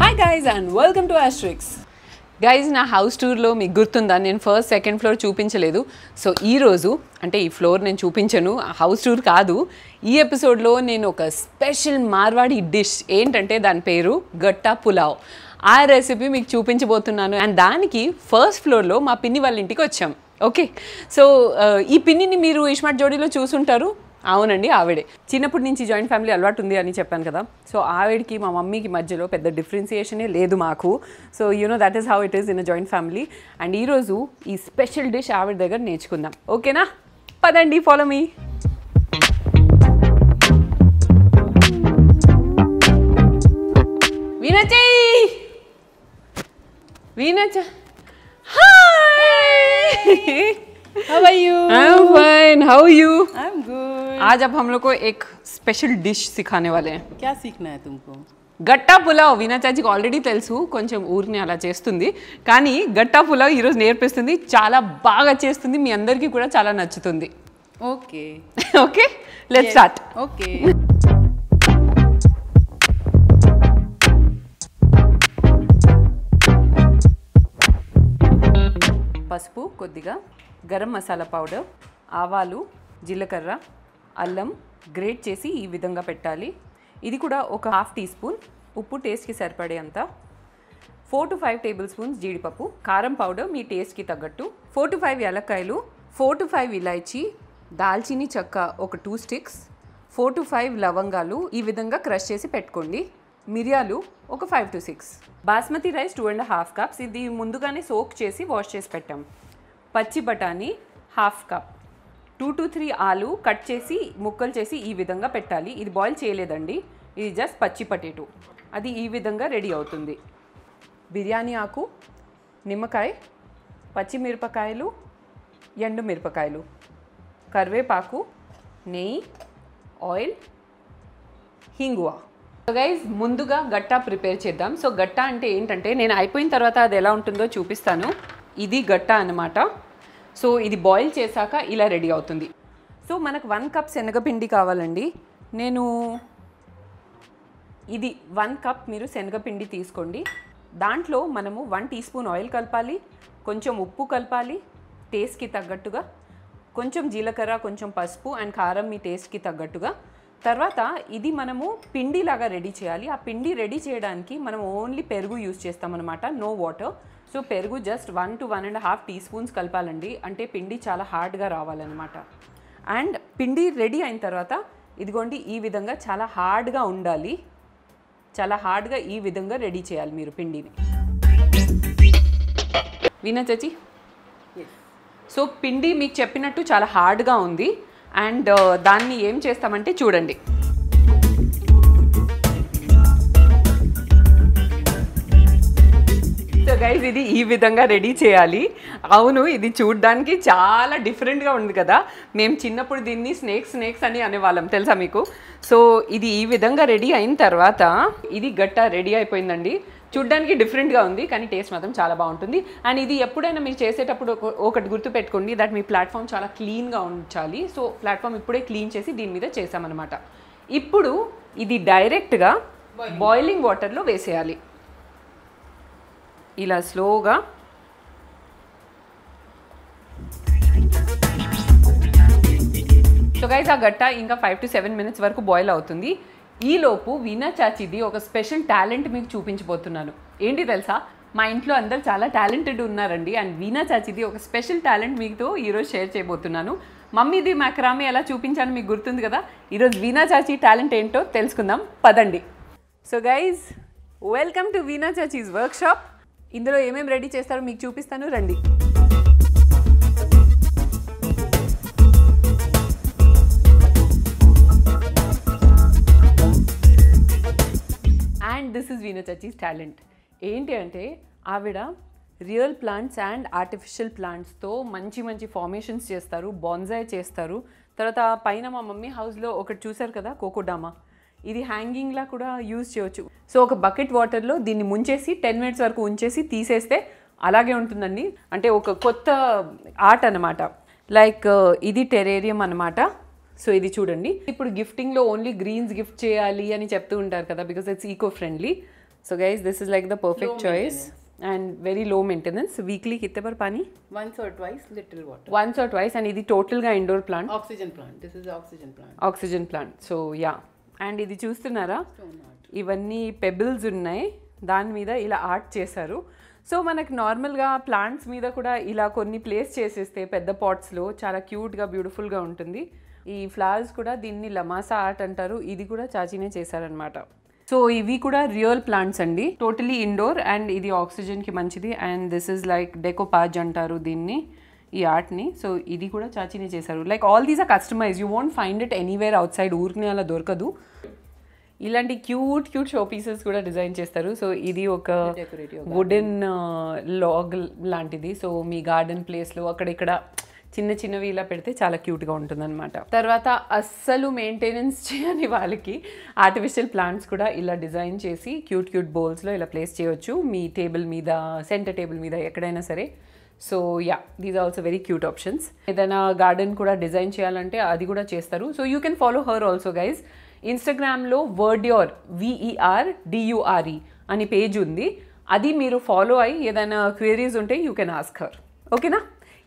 Hi guys and welcome to Astrix guys నా house టూర్లో మీకు గుర్తుందా? నేను ఫస్ట్ సెకండ్ ఫ్లోర్ చూపించలేదు. సో ఈ రోజు అంటే ఈ ఫ్లోర్ నేను చూపించను హౌస్ టూర్ కాదు. ఈ ఎపిసోడ్లో నేను ఒక స్పెషల్ మార్వాడి డిష్ ఏంటంటే దాని పేరు గట్టా పులావ్. ఆ రెసిపీ మీకు చూపించబోతున్నాను. అండ్ దానికి ఫస్ట్ ఫ్లోర్లో మా పిన్ని వాళ్ళ ఇంటికి వచ్చాం. ఓకే సో uh, ఈ పిన్నిని మీరు ఇష్మట్ జోడీలో చూసుంటారు. అవునండి ఆవిడే. చిన్నప్పటి నుంచి జాయింట్ ఫ్యామిలీ అలవాటు ఉంది అని చెప్పాను కదా. సో ఆవిడకి మా మమ్మీకి మధ్యలో పెద్ద డిఫరెన్సియేషనే లేదు మాకు. So you know that is how it is in a joint family. And ఈరోజు ఈ స్పెషల్ డిష్ ఆవిడ దగ్గర నేర్చుకుందాం. ఓకేనా? పదండి follow me hi How are you? I'm fine. How are you? I'm good. आज अब हम लोग को एक స్పెషల్ డిష్ సిఖానే వాలే हैं क्या सीखना है तुमको గట్టా పులావ్ వీణా చాచికి ఆల్రెడీ తెలుసు కొంచెం ఊరిని అలా చేస్తుంది కానీ గట్టా పులావ్ ఈరోజు నేర్పిస్తుంది చాలా బాగా చేస్తుంది మీ అందరికీ కూడా చాలా నచ్చుతుంది okay okay let start okay పసుపు కొద్దిగా గరం మసాలా పౌడర్ ఆవాలు జీలకర్ర అల్లం గ్రేట్ చేసి ఈ విధంగా పెట్టాలి. ఇది కూడా ఒక హాఫ్ టీ స్పూన్ ఉప్పు టేస్ట్కి సరిపడే అంత four to five tablespoons జీడిపప్పు. కారం పౌడర్ మీ టేస్ట్కి తగ్గట్టు. ఫోర్ టు ఫైవ్ యాలక్కాయలు. ఫోర్ టు ఫైవ్ ఇలాచీ దాల్చిని చెక్క ఒక two sticks four to five లవంగాలు. ఈ విధంగా క్రష్ చేసి పెట్టుకోండి. మిరియాలు ఒక five to six basmati rice two and half cups ఇది ముందుగానే సోక్ చేసి వాష్ చేసి పెట్టాం. పచ్చి బఠానీ half cup two to three ఆలు కట్ చేసి ముక్కలు చేసి ఈ విధంగా పెట్టాలి. ఇది బాయిల్ చేయలేదండి. ఇది జస్ట్ పచ్చి పటేటో. అది ఈ విధంగా రెడీ అవుతుంది. బిర్యానీ ఆకు నిమ్మకాయ పచ్చిమిరపకాయలు ఎండు మిరపకాయలు కరివేపాకు నెయ్యి ఆయిల్ హింగువా. సో గైజ్ ముందుగా గట్టా ప్రిపేర్ చేద్దాం. సో గట్టా అంటే ఏంటంటే నేను అయిపోయిన తర్వాత అది ఎలా ఉంటుందో చూపిస్తాను. ఇది గట్టా అనమాట సో ఇది బాయిల్ చేశాక ఇలా రెడీ అవుతుంది. సో మనకు వన్ కప్ శనగపిండి కావాలండి. నేను ఇది వన్ కప్ మీరు శనగపిండి తీసుకోండి. దాంట్లో మనము వన్ టీ స్పూన్ ఆయిల్ కలపాలి కొంచెం ఉప్పు కలపాలి టేస్ట్కి తగ్గట్టుగా. కొంచెం జీలకర్ర కొంచెం పసుపు అండ్ కారం మీ టేస్ట్కి తగ్గట్టుగా. తర్వాత ఇది మనము పిండిలాగా రెడీ చేయాలి. ఆ పిండి రెడీ చేయడానికి మనం ఓన్లీ పెరుగు యూస్ చేస్తామన్నమాట నో వాటర్ సో పెరుగు just one to one and half teaspoons కలపాలండి. అంటే పిండి చాలా హార్డ్గా రావాలన్నమాట. అండ్ పిండి రెడీ అయిన తర్వాత ఇదిగోండి ఈ విధంగా చాలా హార్డ్గా ఉండాలి. చాలా హార్డ్గా ఈ విధంగా రెడీ చేయాలి మీరు పిండిని. వినా చచి సో పిండి మీకు చెప్పినట్టు చాలా హార్డ్గా ఉంది. అండ్ దాన్ని ఏం చేస్తామంటే చూడండి. గైజ్ ఇది ఈ విధంగా రెడీ చేయాలి. అవును ఇది చూడ్డానికి చాలా డిఫరెంట్గా ఉంది కదా. మేము చిన్నప్పుడు దీన్ని స్నేక్స్ స్నేక్స్ అని అనేవాళ్ళం తెలుసా మీకు? సో ఇది ఈ విధంగా రెడీ అయిన తర్వాత ఇది గట్ట రెడీ అయిపోయిందండి. చూడ్డానికి డిఫరెంట్గా ఉంది కానీ టేస్ట్ మాత్రం చాలా బాగుంటుంది. అండ్ ఇది ఎప్పుడైనా మీరు చేసేటప్పుడు ఒక- ఒకటి గుర్తు పెట్టుకోండి దట్ మీ ప్లాట్ఫామ్ చాలా క్లీన్గా ఉంచాలి. సో ప్లాట్ఫామ్ ఇప్పుడే క్లీన్ చేసి దీని మీద చేసామన్నమాట ఇప్పుడు ఇది డైరెక్ట్గా బాయిలింగ్ వాటర్లో వేసేయాలి. ఇలా స్లోగా సో గైస్ ఆ గట్ట ఇంకా ఫైవ్ టు సెవెన్ మినిట్స్ వరకు బాయిల్ అవుతుంది. ఈలోపు వీణా చాచిది ఒక స్పెషల్ టాలెంట్ మీకు చూపించబోతున్నాను. ఏంటి తెలుసా? మా ఇంట్లో అందరు చాలా టాలెంటెడ్ ఉన్నారండి. అండ్ వీణా చాచిది ఒక స్పెషల్ టాలెంట్ మీతో ఈరోజు షేర్ చేయబోతున్నాను. మమ్మీది మాక్రామి ఎలా చూపించాను మీకు గుర్తుంది కదా? ఈరోజు వీణా చాచి టాలెంట్ ఏంటో తెలుసుకుందాం. పదండి. So guys welcome to Veena Chachi's workshop ఇందులో ఏమేమి రెడీ చేస్తారో మీకు చూపిస్తాను రండి. And this is Veena Chachi's talent ఏంటి అంటే ఆవిడ రియల్ ప్లాంట్స్ అండ్ ఆర్టిఫిషియల్ ప్లాంట్స్తో మంచి మంచి ఫార్మేషన్స్ చేస్తారు బాన్జాయ్ చేస్తారు. తర్వాత పైన మా మమ్మీ హౌస్లో ఒకటి చూశారు కదా కోకోడామా ఇది హ్యాంగింగ్లా కూడా యూజ్ చేయొచ్చు. సో ఒక బకెట్ వాటర్లో దీన్ని ముంచేసి టెన్ మినిట్స్ వరకు ఉంచేసి తీసేస్తే అలాగే ఉంటుందండి. అంటే ఒక కొత్త ఆర్ట్ అనమాట లైక్ ఇది టెరేరియం అనమాట సో ఇది చూడండి. ఇప్పుడు గిఫ్టింగ్లో ఓన్లీ గ్రీన్స్ గిఫ్ట్ చేయాలి అని చెప్తూ ఉంటారు కదా because it's eco friendly so guys this is like the perfect choice and very low maintenance weekly కిత్తే పర్ పానీ Once or twice, little water. Once or twice and ఇది టోటల్గా indoor plant plant. This is the oxygen plant. Oxygen plant so ya and ఇది చూస్తున్నారా. ఇవన్నీ పెబిల్స్ ఉన్నాయి. దాని మీద ఇలా ఆర్ట్ చేశారు. సో మనకు నార్మల్గా ప్లాంట్స్ మీద కూడా ఇలా కొన్ని ప్లేస్ చేసేస్తే పెద్ద పాట్స్లో చాలా క్యూట్గా బ్యూటిఫుల్గా ఉంటుంది. ఈ ఫ్లవర్స్ కూడా దీన్ని లమాసా ఆర్ట్ అంటారు. ఇది కూడా చాచీనే చేశారనమాట సో ఇవి కూడా రియల్ ప్లాంట్స్ అండి. టోటలీ ఇండోర్ అండ్ ఇది ఆక్సిజన్కి మంచిది. And this is like decoupage అంటారు దీన్ని ఈ ఆర్ట్ని. సో ఇది కూడా చాచీనే చేశారు. Like all these are customise you won't find it anywhere outside ఊరికి అలా దొరకదు. ఇలాంటి క్యూట్ క్యూట్ షో పీసెస్ కూడా డిజైన్ చేస్తారు. సో ఇది ఒక వుడెన్ లాగ్ లాంటిది. సో మీ గార్డెన్ ప్లేస్లో అక్కడిక్కడ చిన్న చిన్నవి ఇలా పెడితే చాలా క్యూట్గా ఉంటుందన్నమాట. తర్వాత అస్సలు మెయింటెనెన్స్ చేయని వాళ్ళకి ఆర్టిఫిషియల్ ప్లాంట్స్ కూడా ఇలా డిజైన్ చేసి క్యూట్ క్యూట్ బౌల్స్లో ఇలా ప్లేస్ చేయొచ్చు. మీ టేబుల్ మీద సెంటర్ టేబుల్ మీద ఎక్కడైనా సరే. So ya these also very cute options ఏదైనా గార్డెన్ కూడా డిజైన్ చేయాలంటే అది కూడా చేస్తారు. So you can follow her also guys ఇన్స్టాగ్రామ్లో వర్డ్యోర్ విఈఆర్ డియుఆర్ఈ అని పేజ్ ఉంది. అది మీరు ఫాలో అయ్యి ఏదైనా క్వెరీస్ ఉంటే యూ కెన్ ఆస్క్ హర్ ఓకేనా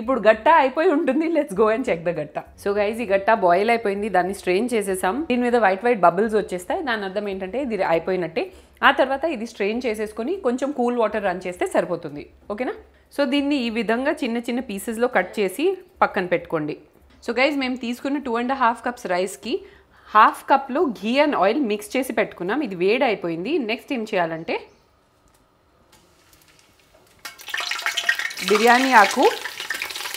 ఇప్పుడు గట్ట అయిపోయి ఉంటుంది. Let's go and check the gatta. So guys ఈ గట్ట బాయిల్ అయిపోయింది. దాన్ని స్ట్రెయిన్ చేసేసాం. దీని మీద వైట్ వైట్ బబుల్స్ వచ్చేస్తాయి. దాని అర్థం ఏంటంటే ఇది అయిపోయినట్టే. ఆ తర్వాత ఇది స్ట్రెయిన్ చేసేసుకొని కొంచెం కూల్ వాటర్ రన్ చేస్తే సరిపోతుంది. ఓకేనా సో దీన్ని ఈ విధంగా చిన్న చిన్న పీసెస్లో కట్ చేసి పక్కన పెట్టుకోండి. సో గైజ్ మేము తీసుకున్న టూ అండ్ హాఫ్ కప్స్ రైస్కి హాఫ్ కప్లో ఘీ అండ్ ఆయిల్ మిక్స్ చేసి పెట్టుకున్నాం. ఇది వేడి అయిపోయింది నెక్స్ట్ ఏం చేయాలంటే బిర్యానీ ఆకు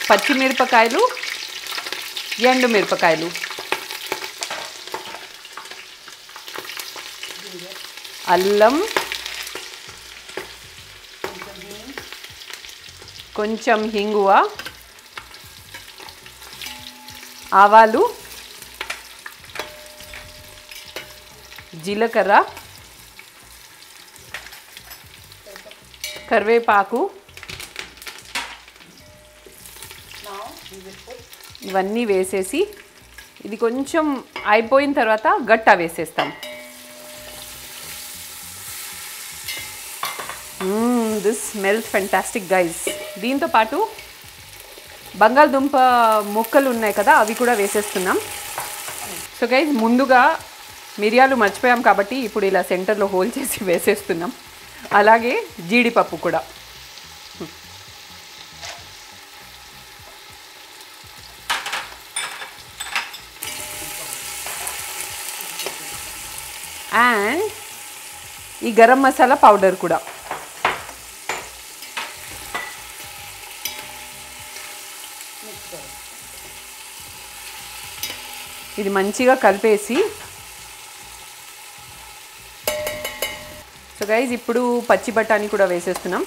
పచ్చిమిరపకాయలు ఎండు మిరపకాయలు. అల్లం కొంచెం హింగువ ఆవాలు జీలకర్ర కరివేపాకు ఇవన్నీ వేసేసి ఇది కొంచెం అయిపోయిన తర్వాత గట్ట వేసేస్తాం. దిస్ స్మెల్స్ ఫెంటాస్టిక్ గైస్ దీంతో పాటు బంగాళదుంప ముక్కలు ఉన్నాయి కదా అవి కూడా వేసేస్తున్నాం. సో గైజ్ ముందుగా మిరియాలు మర్చిపోయాం కాబట్టి ఇప్పుడు ఇలా సెంటర్లో హోల్ చేసి వేసేస్తున్నాం. అలాగే జీడిపప్పు కూడా. అండ్ ఈ గరం మసాలా పౌడర్ కూడా. ఇది మంచిగా కలిపేసి సో గైజ్ ఇప్పుడు పచ్చి బఠానీ కూడా వేసేస్తున్నాం.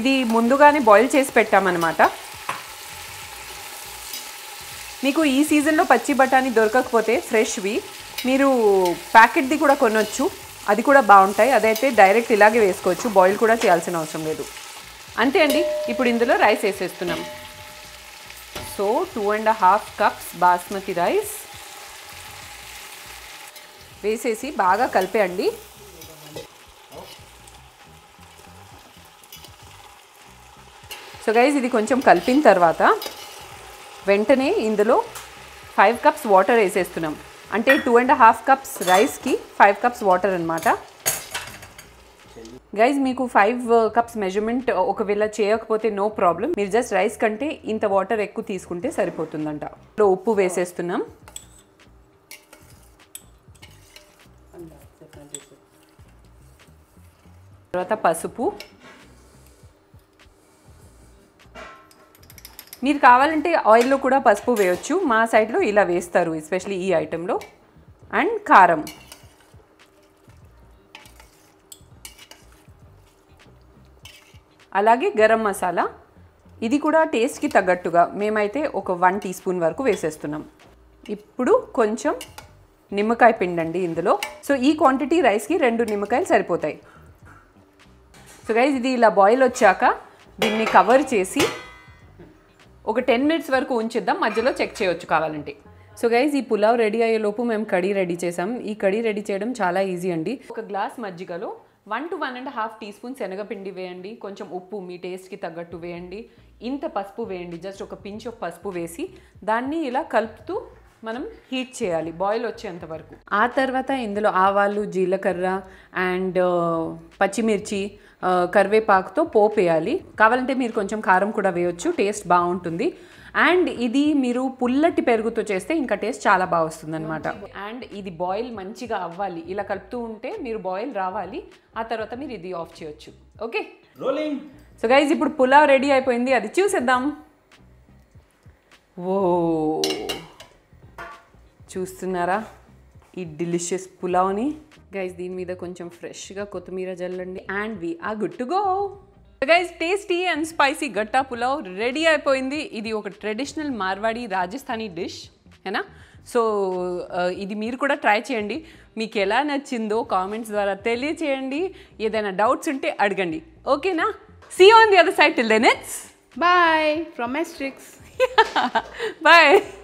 ఇది ముందుగానే బాయిల్ చేసి పెట్టామన్నమాట. మీకు ఈ సీజన్లో పచ్చి బఠానీ దొరకకపోతే ఫ్రెష్వి మీరు ప్యాకెట్ది కూడా కొనొచ్చు. అది కూడా బాగుంటాయి. అదైతే డైరెక్ట్ ఇలాగే వేసుకోవచ్చు. బాయిల్ కూడా చేయాల్సిన అవసరం లేదు. అంతే అండి. ఇప్పుడు ఇందులో rice వేసేస్తున్నాం. So two and half cups basmati rice వేసేసి బాగా కలిపేయండి. సో గైజ్ ఇది కొంచెం కలిపిన తర్వాత వెంటనే ఇందులో ఫైవ్ కప్స్ వాటర్ వేసేస్తున్నాం. అంటే టూ అండ్ హాఫ్ కప్స్ రైస్కి ఫైవ్ కప్స్ వాటర్ అనమాట గైజ్ మీకు ఫైవ్ కప్స్ మెజర్మెంట్ ఒకవేళ చేయకపోతే నో ప్రాబ్లం మీరు జస్ట్ రైస్ కంటే ఇంత వాటర్ ఎక్కువ తీసుకుంటే సరిపోతుందంట. ఇందులో ఉప్పు వేసేస్తున్నాం. తర్వాత పసుపు. మీరు కావాలంటే ఆయిల్లో కూడా పసుపు వేయొచ్చు. మా సైడ్లో ఇలా వేస్తారు ఎస్పెషలీ ఈ ఐటెంలో. అండ్ కారం. అలాగే గరం మసాలా. ఇది కూడా టేస్ట్కి తగ్గట్టుగా మేమైతే ఒక వన్ టీ స్పూన్ వరకు వేసేస్తున్నాం. ఇప్పుడు కొంచెం నిమ్మకాయ పిండండి ఇందులో. సో ఈ క్వాంటిటీ రైస్కి రెండు నిమ్మకాయలు సరిపోతాయి. సో గైజ్ ఇది ఇలా బాయిల్ వచ్చాక దీన్ని కవర్ చేసి ఒక టెన్ మినిట్స్ వరకు ఉంచిద్దాం మధ్యలో చెక్ చేయొచ్చు కావాలంటే. సో గైజ్ ఈ పులావ్ రెడీ అయ్యే లోపు మేము కడీ రెడీ చేసాం. ఈ కడీ రెడీ చేయడం చాలా ఈజీ అండి. ఒక గ్లాస్ మజ్జిగలో one to one and half teaspoon శనగపిండి వేయండి. కొంచెం ఉప్పు మీ టేస్ట్కి తగ్గట్టు వేయండి. ఇంత పసుపు వేయండి జస్ట్ ఒక పించ్ ఒక పసుపు వేసి దాన్ని ఇలా కలుపుతూ మనం హీట్ చేయాలి బాయిల్ వచ్చేంత వరకు. ఆ తర్వాత ఇందులో ఆవాలు జీలకర్ర అండ్ పచ్చిమిర్చి కరివేపాకుతో పోపు వేయాలి కావాలంటే మీరు కొంచెం కారం కూడా వేయొచ్చు. టేస్ట్ బాగుంటుంది. అండ్ ఇది మీరు పుల్లటి పెరుగుతో చేస్తే ఇంకా టేస్ట్ చాలా బాగా వస్తుంది అనమాట అండ్ ఇది బాయిల్ మంచిగా అవ్వాలి. ఇలా కలుపుతూ ఉంటే మీరు బాయిల్ రావాలి. ఆ తర్వాత మీరు ఇది ఆఫ్ చేయొచ్చు. ఓకే? రోలింగ్ సో గైజ్ ఇప్పుడు పులావ్ రెడీ అయిపోయింది. అది చూసేద్దాం. ఓ చూస్తున్నారా? ఈ డిలిషియస్ పులావ్ని. గైజ్ దీని మీద కొంచెం ఫ్రెష్గా కొత్తిమీర జల్లండి. And we are good to go guys tasty and spicy gatta pulao ready అయిపోయింది. ఇది ఒక ట్రెడిషనల్ మార్వాడి రాజస్థానీ డిష్ ఏనా సో ఆ, ఇది మీరు కూడా ట్రై చేయండి. మీకు ఎలా నచ్చిందో కామెంట్స్ ద్వారా తెలియచేయండి. ఏదైనా డౌట్స్ ఉంటే అడగండి. ఓకేనా see on the other side till then it's Bye. From Mastrix. Bye